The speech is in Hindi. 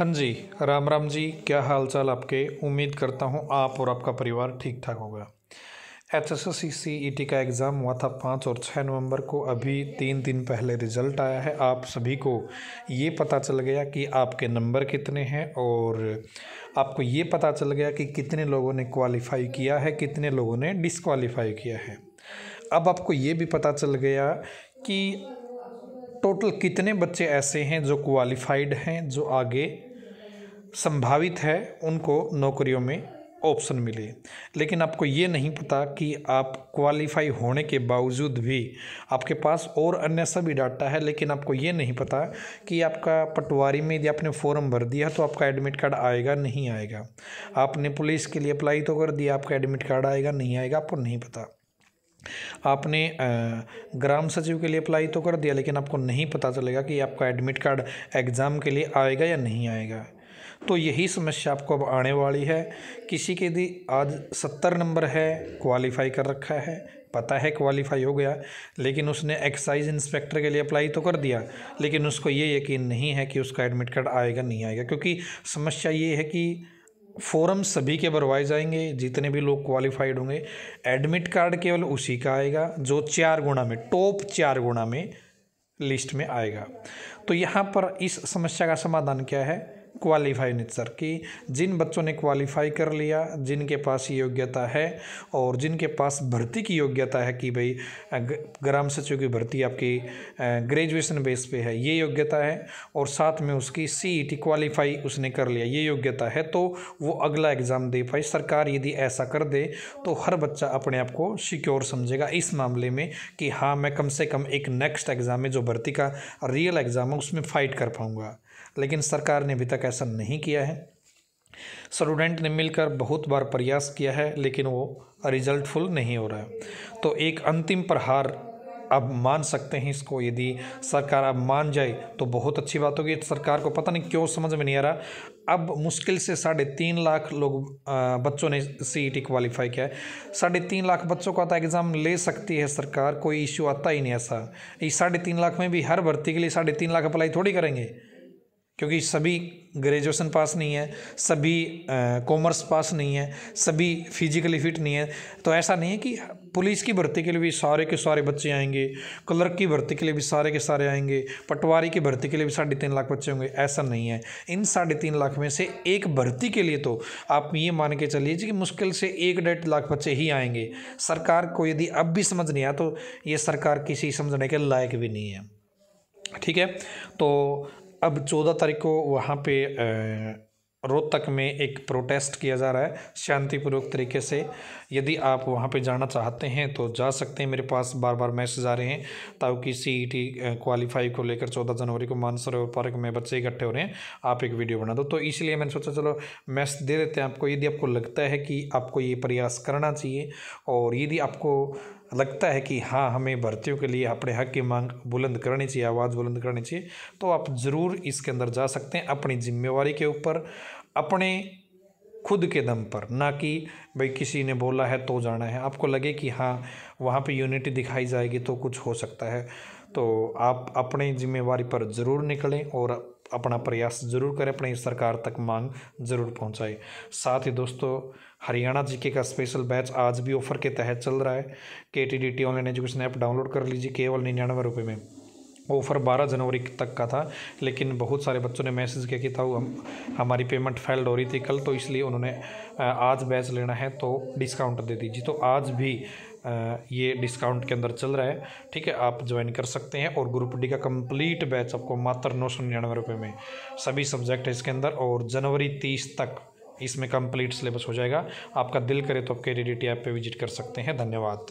हाँ जी, राम राम जी, क्या हाल चाल आपके? उम्मीद करता हूँ आप और आपका परिवार ठीक ठाक होगा। H S S C E T का एग्ज़ाम हुआ था पाँच और छः नवंबर को। अभी तीन दिन पहले रिज़ल्ट आया है। आप सभी को ये पता चल गया कि आपके नंबर कितने हैं और आपको ये पता चल गया कि कितने लोगों ने क्वालिफाई किया है, कितने लोगों ने डिसक्वालीफाई किया है। अब आपको ये भी पता चल गया कि टोटल कितने बच्चे ऐसे हैं जो क्वालिफाइड हैं, जो आगे संभावित है, उनको नौकरियों में ऑप्शन मिले। लेकिन आपको ये नहीं पता कि आप क्वालिफाई होने के बावजूद भी आपके पास और अन्य सभी डाटा है, लेकिन आपको ये नहीं पता कि आपका पटवारी में यदि आपने फॉर्म भर दिया तो आपका एडमिट कार्ड आएगा, नहीं आएगा। आपने पुलिस के लिए अप्लाई तो कर दिया, आपका एडमिट कार्ड आएगा, नहीं आएगा, आपको नहीं पता। आपने ग्राम सचिव के लिए अप्लाई तो कर दिया, लेकिन आपको नहीं पता चलेगा कि आपका एडमिट कार्ड एग्ज़ाम के लिए आएगा या नहीं आएगा। तो यही समस्या आपको अब आने वाली है। किसी के यदि आज सत्तर नंबर है क्वालिफाई कर रखा है। पता है क्वालिफाई हो गया, लेकिन उसने एक्साइज इंस्पेक्टर के लिए अप्लाई तो कर दिया। लेकिन उसको ये यकीन नहीं है कि उसका एडमिट कार्ड आएगा, नहीं आएगा, क्योंकि समस्या ये है कि फॉर्म सभी के भरवाए जाएँगे, जितने भी लोग क्वालिफाइड होंगे। एडमिट कार्ड केवल उसी का आएगा, जो चार गुणा में टॉप चार गुणा में लिस्ट में आएगा। तो यहाँ पर इस समस्या का समाधान क्या है? क्वालिफाई नहीं सर कि जिन बच्चों ने क्वालिफाई कर लिया, जिनके पास योग्यता है और जिनके पास भर्ती की योग्यता है कि भाई ग्राम सचिव की भर्ती आपकी ग्रेजुएशन बेस पे है, ये योग्यता है और साथ में उसकी सी ई टी क्वालिफाई उसने कर लिया, ये योग्यता है तो वो अगला एग्ज़ाम दे पाई सरकार यदि ऐसा कर दे तो हर बच्चा अपने आप को सिक्योर समझेगा इस मामले में कि हाँ मैं कम से कम एक नेक्स्ट एग्ज़ाम में जो भर्ती का रियल एग्ज़ाम है, उसमें फ़ाइट कर पाऊँगा। लेकिन सरकार ने अभी तक ऐसा नहीं किया है। स्टूडेंट ने मिलकर बहुत बार प्रयास किया है, लेकिन वो रिजल्टफुल नहीं हो रहा है। तो एक अंतिम प्रहार अब मान सकते हैं इसको। यदि सरकार अब मान जाए तो बहुत अच्छी बात होगी। सरकार को पता नहीं क्यों समझ में नहीं आ रहा। अब मुश्किल से साढ़े तीन लाख लोग बच्चों ने सी क्वालिफाई किया है। साढ़े तीन लाख बच्चों का तो एग्ज़ाम ले सकती है सरकार, कोई इश्यू आता ही नहीं ऐसा। इस साढ़े तीन लाख में भी हर भर्ती के लिए साढ़े तीन लाख अप्लाई थोड़ी करेंगे। क्योंकि सभी ग्रेजुएशन पास नहीं है, सभी कॉमर्स पास नहीं है, सभी फिजिकली फिट नहीं है। तो ऐसा नहीं है कि पुलिस की भर्ती के लिए भी सारे के सारे बच्चे आएँगे, क्लर्क की भर्ती के लिए भी सारे के सारे आएँगे, पटवारी की भर्ती के लिए भी साढ़े तीन लाख बच्चे होंगे, ऐसा नहीं है। इन साढ़े तीन लाख में से एक भर्ती के लिए तो आप ये मान के चलिए कि मुश्किल से एक डेढ़ लाख बच्चे ही आएँगे। सरकार को यदि अब भी समझ नहीं आया तो ये सरकार किसी समझने के लायक भी नहीं है। ठीक है? तो अब चौदह तारीख को वहाँ पे रोहतक में एक प्रोटेस्ट किया जा रहा है शांतिपूर्वक तरीके से। यदि आप वहाँ पे जाना चाहते हैं तो जा सकते हैं मेरे पास बार बार मैसेज आ रहे हैं। ताकि सी ई टी क्वालिफाई को लेकर चौदह जनवरी को मानसरोवर पार्क में बच्चे इकट्ठे हो रहे हैं, आप एक वीडियो बना दो। तो इसलिए मैंने सोचा, चलो मैसेज दे देते हैं आपको। यदि आपको लगता है कि आपको ये प्रयास करना चाहिए और यदि आपको लगता है कि हाँ हमें भर्तियों के लिए अपने हक की मांग बुलंद करनी चाहिए, आवाज़ बुलंद करनी चाहिए तो आप ज़रूर इसके अंदर जा सकते हैं अपनी जिम्मेवारी के ऊपर, अपने खुद के दम पर। ना कि भाई किसी ने बोला है तो जाना है। आपको लगे कि हाँ वहाँ पे यूनिटी दिखाई जाएगी तो कुछ हो सकता है। तो आप अपने जिम्मेवारी पर ज़रूर निकलें और अपना प्रयास ज़रूर करें, अपनी सरकार तक मांग ज़रूर पहुँचाए। साथ ही दोस्तों हरियाणा जीके का स्पेशल बैच आज भी ऑफ़र के तहत चल रहा है। K T D T online education app download कर लीजिए, केवल निन्यानवे रुपये में। ऑफ़र 12 जनवरी तक का था, लेकिन बहुत सारे बच्चों ने मैसेज किया कि था, हम, हमारी पेमेंट फेल्ड हो रही थी कल तो इसलिए उन्होंने आज बैच लेना है तो डिस्काउंट दे दीजिए। तो आज भी ये डिस्काउंट के अंदर चल रहा है। ठीक है, आप ज्वाइन कर सकते हैं और ग्रुप डी का कंप्लीट बैच आपको मात्र नौ सौ निन्यानवे रुपये में। सभी सब्जेक्ट है इसके अंदर और जनवरी तीस तक इसमें कंप्लीट सिलेबस हो जाएगा। आपका दिल करे तो आप के डी टी ऐप पर विज़िट कर सकते हैं। धन्यवाद।